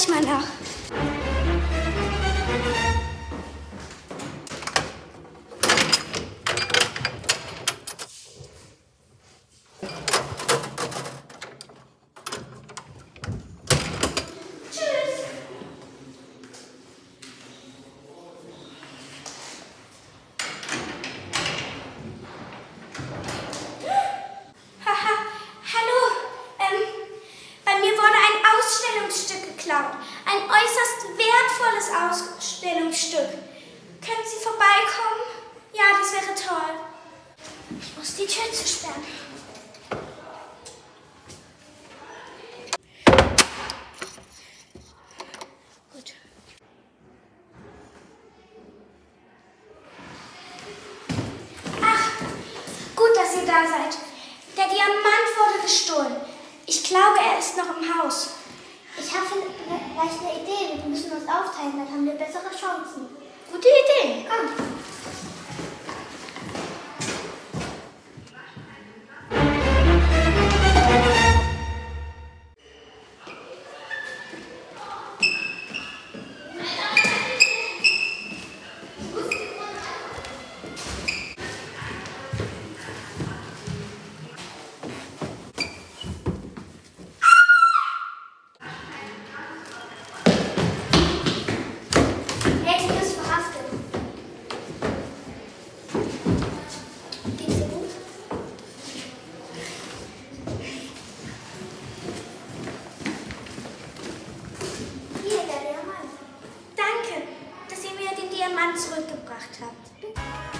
gleich mal nach. Geklaut. Ein äußerst wertvolles Ausstellungsstück. Können Sie vorbeikommen? Ja, das wäre toll. Ich muss die Tür zusperren. Gut. Ach, gut, dass ihr da seid. Der Diamant wurde gestohlen. Ich glaube, er ist noch im Haus. Vielleicht eine Idee. Wir müssen uns aufteilen, dann haben wir bessere Chancen. Zurückgebracht habt.